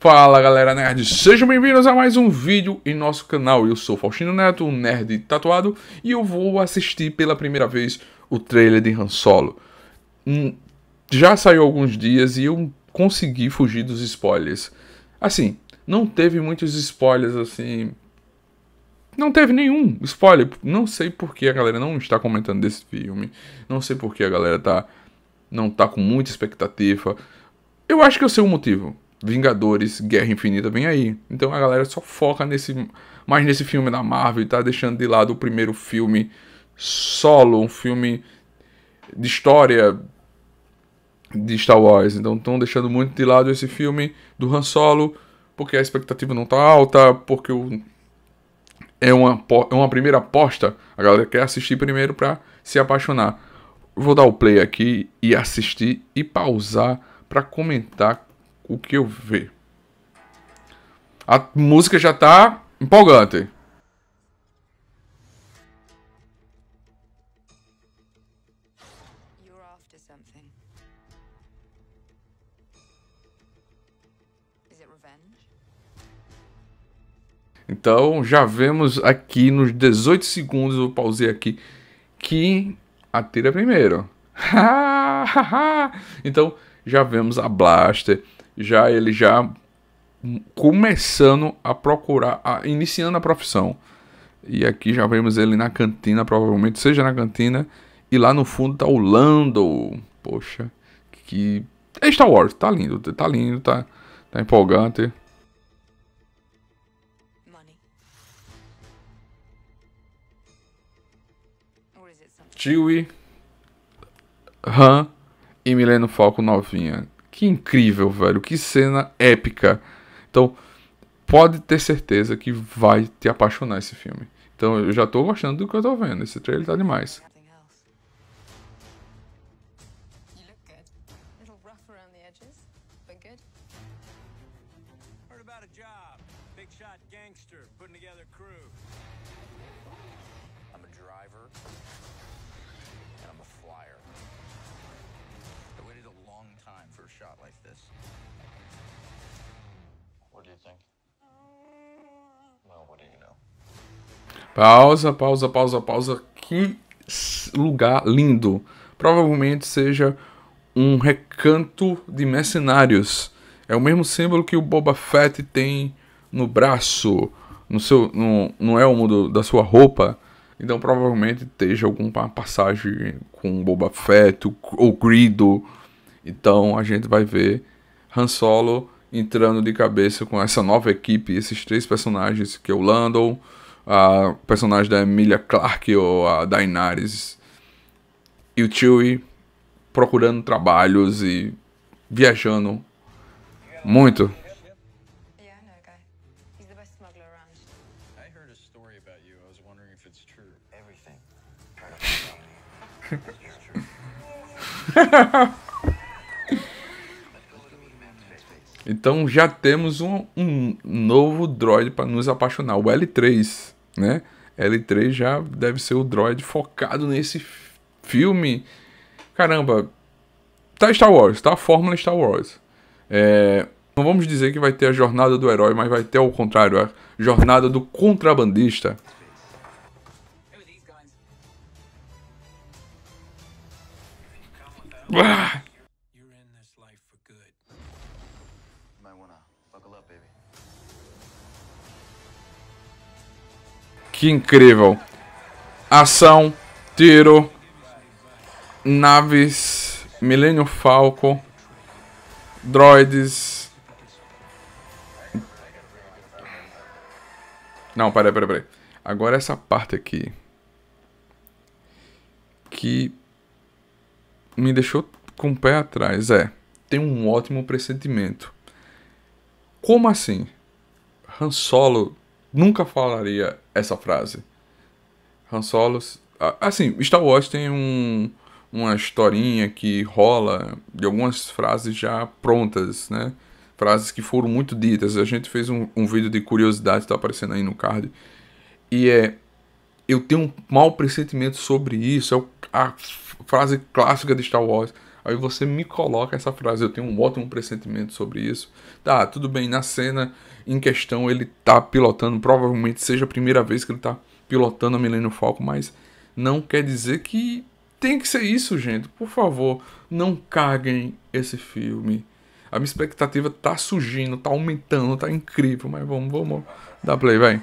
Fala galera nerd, sejam bem-vindos a mais um vídeo em nosso canal. Eu sou Faustino Neto, um nerd tatuado, e eu vou assistir pela primeira vez o trailer de Han Solo. Hum, já saiu alguns dias e eu consegui fugir dos spoilers. Assim, não teve muitos spoilers assim. Não teve nenhum spoiler. Não sei por que a galera não está comentando desse filme. Não sei por que a galera tá não tá com muita expectativa. Eu acho que eu sei o motivo. Vingadores, Guerra Infinita vem aí. Então a galera só foca nesse mais nesse filme da Marvel e tá deixando de lado o primeiro filme solo, um filme de história de Star Wars. Então estão deixando muito de lado esse filme do Han Solo, porque a expectativa não tá alta, porque o é uma, é uma primeira aposta. A galera quer assistir primeiro para se apaixonar. Vou dar o play aqui e assistir e pausar para comentar o que eu ver. A música já tá empolgante. Então já vemos aqui nos 18 segundos, eu pausei aqui, que atira primeiro. então já vemos a Blaster, já ele já começando a procurar, a, iniciando a profissão. E aqui já vemos ele na cantina, provavelmente seja na cantina. E lá no fundo tá o Lando. Poxa, que. É Star Wars, tá lindo, tá lindo, tá, tá empolgante. Chewie, Han e Mileno Falco novinha. Que incrível, velho. Que cena épica. Então, pode ter certeza que vai te apaixonar esse filme. Então, eu já tô gostando do que eu tô vendo. Esse trailer tá demais. I'm a driver and I'm a flyer. Shot like this. What do you think? Well, what do you know? Pausa, pausa, pausa, pausa. Que lugar lindo. Provavelmente seja um recanto de mercenários. É o mesmo símbolo que o Boba Fett tem no braço, no seu, no, no elmo do, da sua roupa. Então provavelmente esteja alguma passagem com Boba Fett ou Grido. Então a gente vai ver Han Solo entrando de cabeça com essa nova equipe, esses três personagens que é o Lando, a personagem da Emilia Clarke ou a Daenerys e o Chewie procurando trabalhos e viajando muito. então já temos um, um novo droid para nos apaixonar, o L3, né? L3 já deve ser o droid focado nesse filme. Caramba, tá Star Wars, tá a fórmula Star Wars. É, não vamos dizer que vai ter a jornada do herói, mas vai ter ao contrário, a jornada do contrabandista. Ah! Que incrível! Ação, tiro, naves, Millennium Falcon, droids. Não, peraí, peraí, peraí. Agora essa parte aqui. Que me deixou com o pé atrás. É, tem um ótimo pressentimento. Como assim? Han Solo nunca falaria essa frase. Han Solo. Assim, Star Wars tem um, uma historinha que rola de algumas frases já prontas, né? Frases que foram muito ditas. A gente fez um, um vídeo de curiosidade, está aparecendo aí no card. E é. Eu tenho um mau pressentimento sobre isso. É a frase clássica de Star Wars. Aí você me coloca essa frase, eu tenho um ótimo pressentimento sobre isso. Tá, tudo bem, na cena em questão ele tá pilotando, provavelmente seja a primeira vez que ele tá pilotando a Millennium Falcon, mas não quer dizer que tem que ser isso, gente. Por favor, não caguem esse filme. A minha expectativa tá surgindo, tá aumentando, tá incrível, mas vamos, vamos dar play, vai.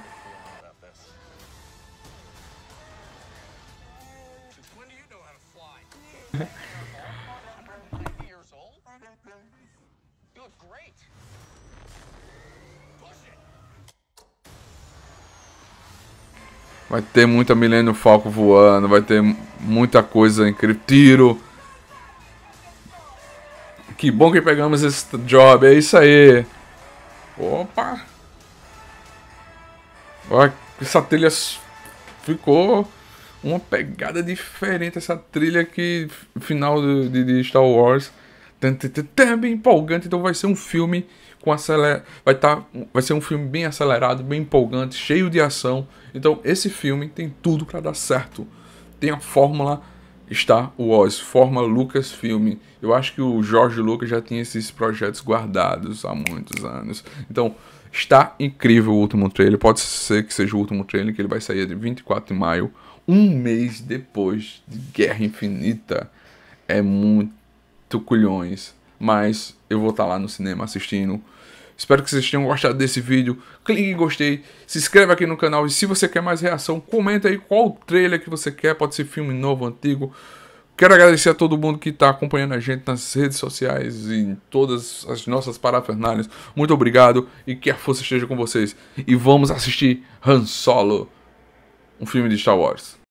Vai ter muita Milênio Falco voando, vai ter muita coisa incrível. Tiro. Que bom que pegamos esse job, é isso aí. Opa! Olha, essa trilha ficou uma pegada diferente. Essa trilha que final de, de Star Wars bem empolgante. Então vai ser um filme com aceler... vai tá vai ser um filme bem acelerado, bem empolgante, cheio de ação. Então esse filme tem tudo para dar certo. Tem a fórmula Star Wars, fórmula Lucasfilm. Eu acho que o Jorge Lucas já tinha esses projetos guardados há muitos anos. Então está incrível o último trailer. Pode ser que seja o último trailer que ele vai sair de 24 de maio, um mês depois de Guerra Infinita. É muito culhões, mas eu vou estar lá no cinema assistindo Espero que vocês tenham gostado desse vídeo. Clique em gostei, se inscreve aqui no canal e se você quer mais reação, comenta aí qual trailer que você quer, pode ser filme novo, antigo. Quero agradecer a todo mundo que está acompanhando a gente nas redes sociais e em todas as nossas parafernálias. Muito obrigado e que a força esteja com vocês. E vamos assistir Han Solo, um filme de Star Wars.